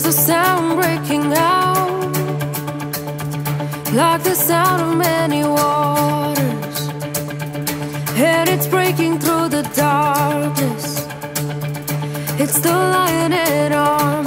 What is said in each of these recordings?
There's a sound breaking out, like the sound of many waters, and it's breaking through the darkness. It's the lion in arms.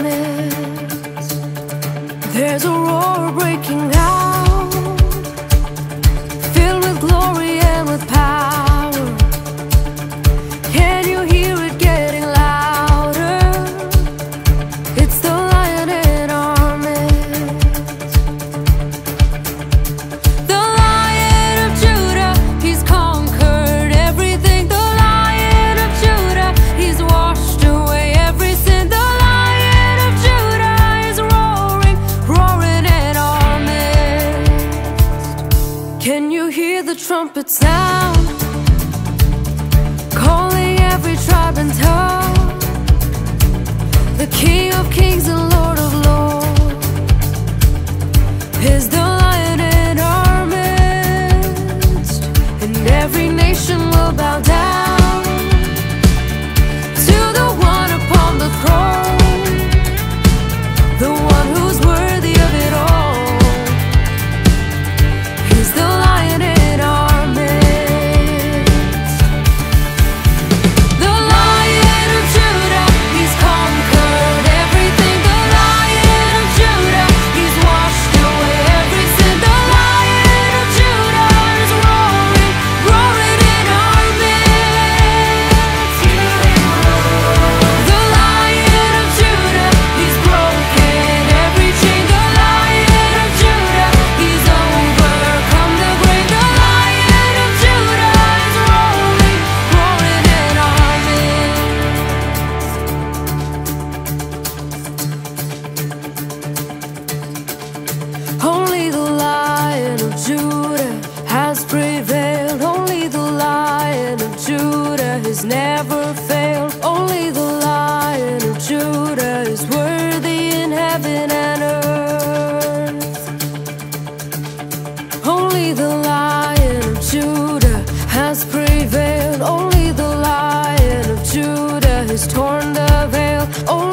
never failed. Only the Lion of Judah is worthy in heaven and earth. Only the Lion of Judah has prevailed. Only the Lion of Judah has torn the veil. Only